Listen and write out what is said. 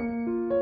Música